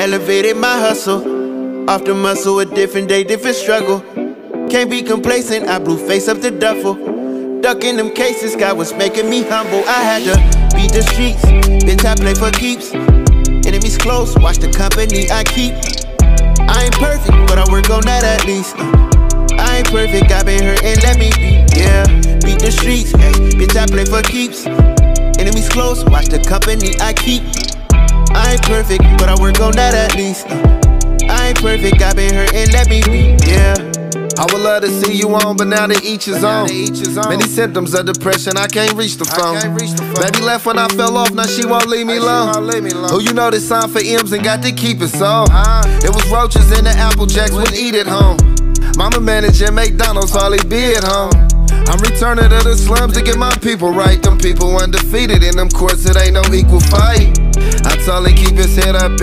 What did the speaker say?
Elevated my hustle. Off the muscle, a different day, different struggle. Can't be complacent, I blew face up the duffel. Ducking them cases, God was making me humble. I had to beat the streets, bitch, I play for keeps. Enemies close, watch the company I keep. I ain't perfect, but I work on that at least. I ain't perfect, I been hurt and let me be. Yeah, beat the streets, bitch, I play for keeps. Enemies close, watch the company I keep. I ain't perfect, but I work on that at least. Uh, I ain't perfect, I've been hurt and let me be. Yeah. I would love to see you on, but now they each is own. Many symptoms of depression, I can't reach the phone. Baby left when I fell off, now she won't leave me alone. Who you know this sign for M's and got to keep it so? It was roaches in the Apple Jacks, would eat at home. Mama managing McDonald's, Holly be at home. I'm returning to the slums to get my people right. Them people undefeated in them courts, it ain't no equal fight. I him keep his head up.